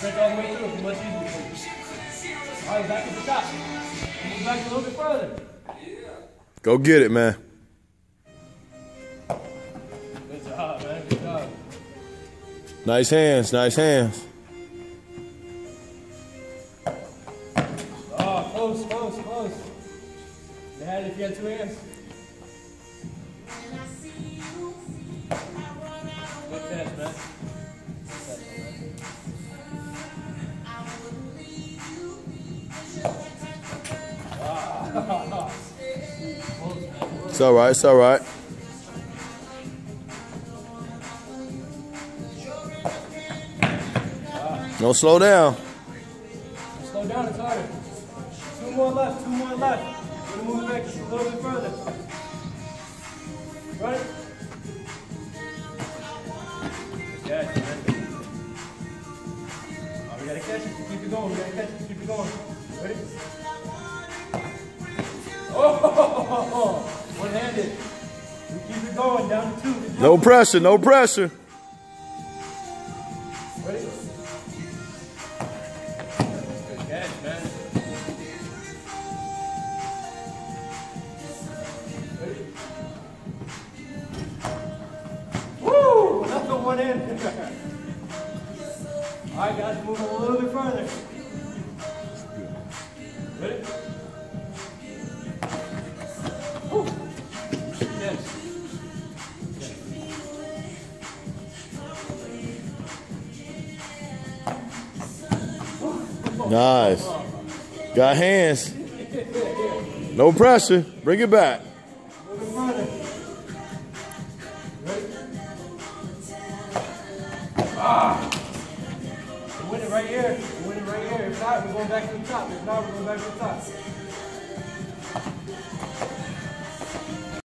stretch all the way through. It'll much easier for you. All right, back to the top. Move back a little bit further. Go get it, man. Good job, man. Good job. Nice hands, nice hands. Oh, close, close, close. You had it if you had two hands. It's all right, it's all right. Don't slow down. Slow down, it's harder. Two more left, two more left. We're gonna move back just a little bit further. Right? Man. Oh, we gotta catch it. Keep it going. We gotta catch it. Keep it going. Ready? Oh, one-handed. We keep it going. Down to two. No pressure, no pressure. Ready? Good catch, man. Ready? Woo! Another one in. All right, guys, move a little bit further. Nice. Got hands. No pressure. Bring it back. Ah! Win it right here. We win it right here. If not, we're going back to the top. If not, we're going back to the top.